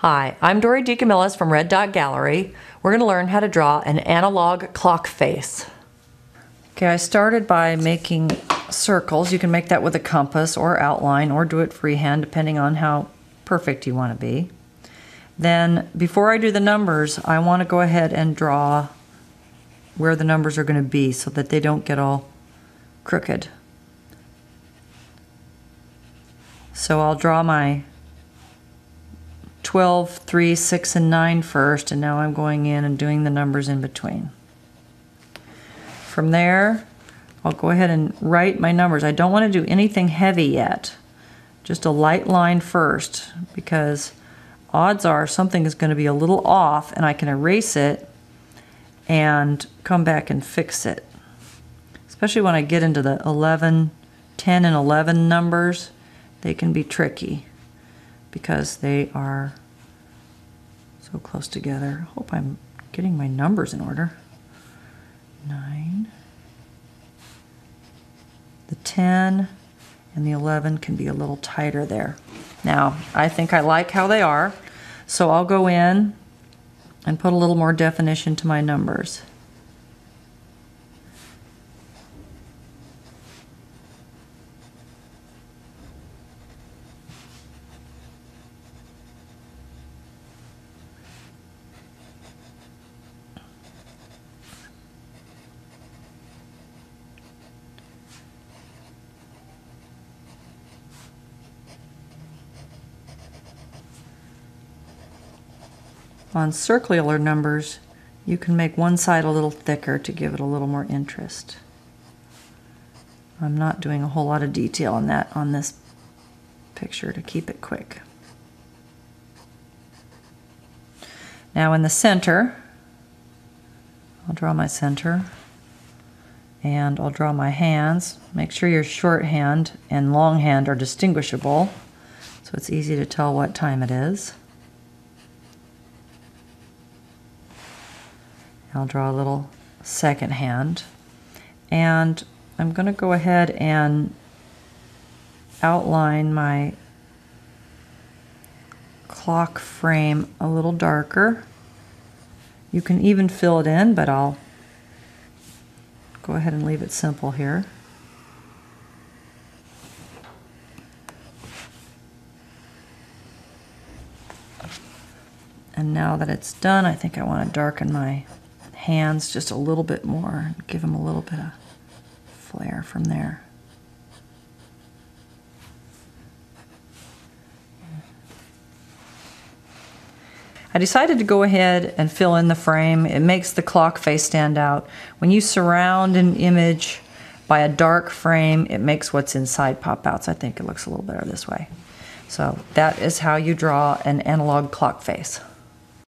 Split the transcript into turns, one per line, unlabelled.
Hi, I'm Dory DeCamillis from Red Dot Gallery. We're going to learn how to draw an analog clock face. Okay, I started by making circles. You can make that with a compass or outline or do it freehand depending on how perfect you want to be. Then before I do the numbers, I want to go ahead and draw where the numbers are going to be so that they don't get all crooked. So I'll draw my 12, 3, 6, and 9 first, and now I'm going in and doing the numbers in between. From there, I'll go ahead and write my numbers. I don't want to do anything heavy yet, just a light line first, because odds are something is going to be a little off, and I can erase it and come back and fix it. Especially when I get into the 11, 10, and 11 numbers, they can be tricky because they are so close together. Hope I'm getting my numbers in order. Nine. The 10 and the 11 can be a little tighter there. Now, I think I like how they are, so I'll go in and put a little more definition to my numbers. On circular numbers, you can make one side a little thicker to give it a little more interest. I'm not doing a whole lot of detail on that on this picture to keep it quick. Now in the center, I'll draw my center and I'll draw my hands. Make sure your shorthand and longhand are distinguishable so it's easy to tell what time it is. I'll draw a little second hand. And I'm going to go ahead and outline my clock frame a little darker. You can even fill it in, but I'll go ahead and leave it simple here. And now that it's done, I think I want to darken my hands just a little bit more, give them a little bit of flair from there. I decided to go ahead and fill in the frame. It makes the clock face stand out. When you surround an image by a dark frame, it makes what's inside pop out. So I think it looks a little better this way. So that is how you draw an analog clock face.